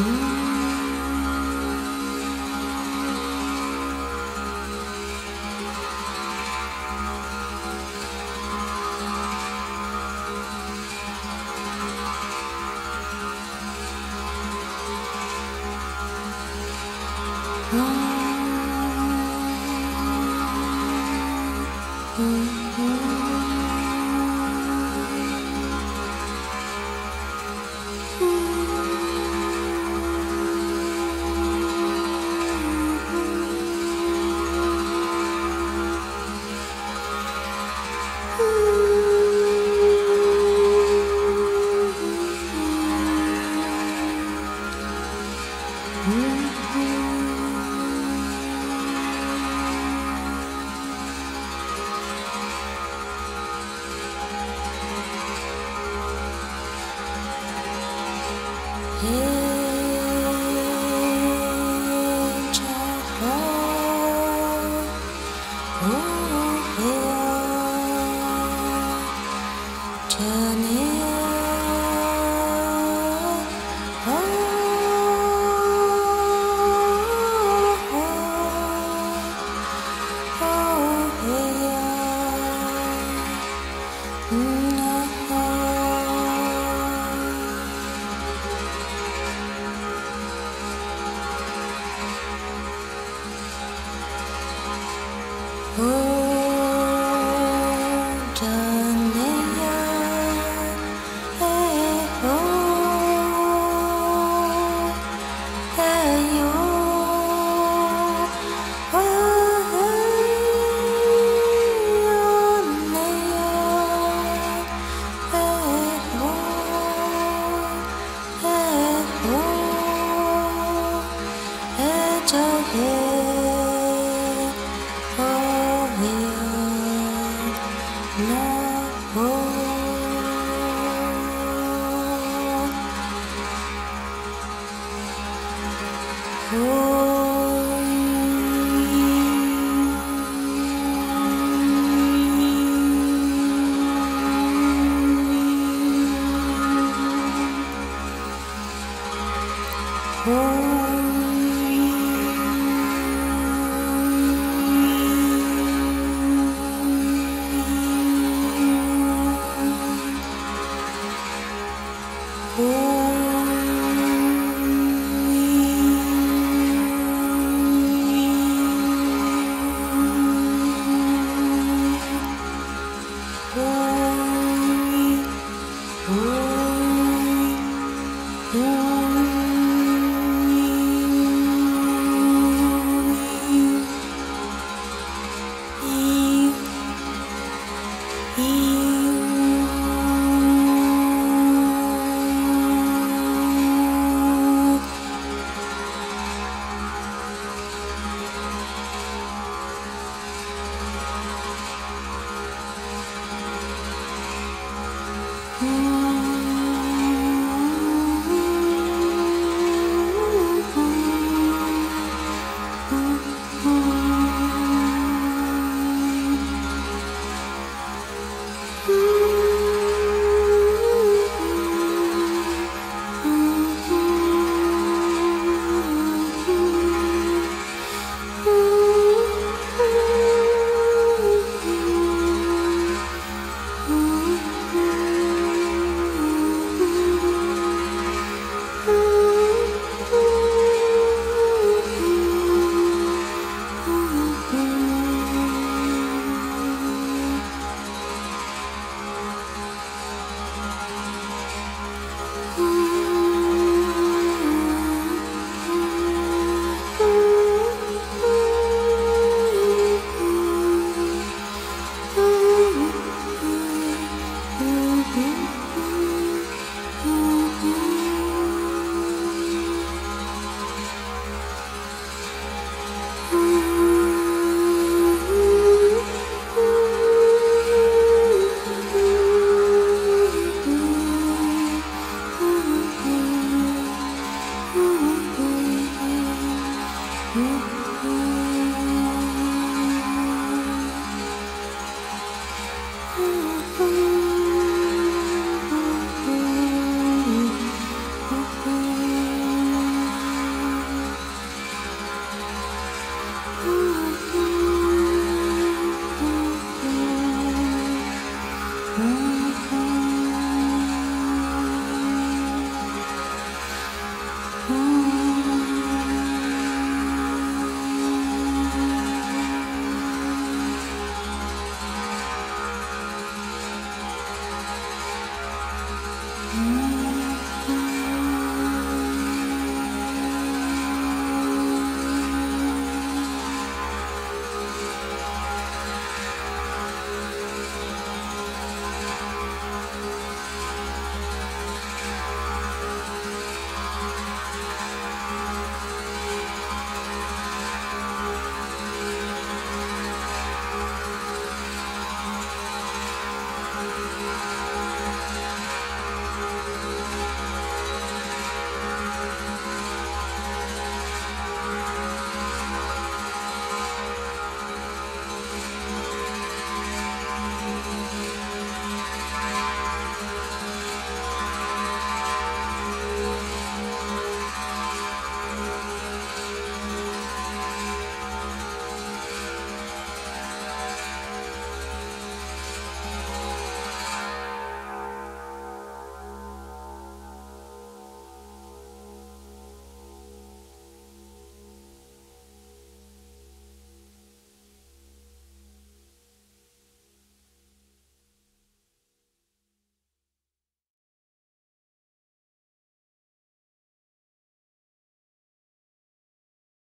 Oh. Yeah. Oh.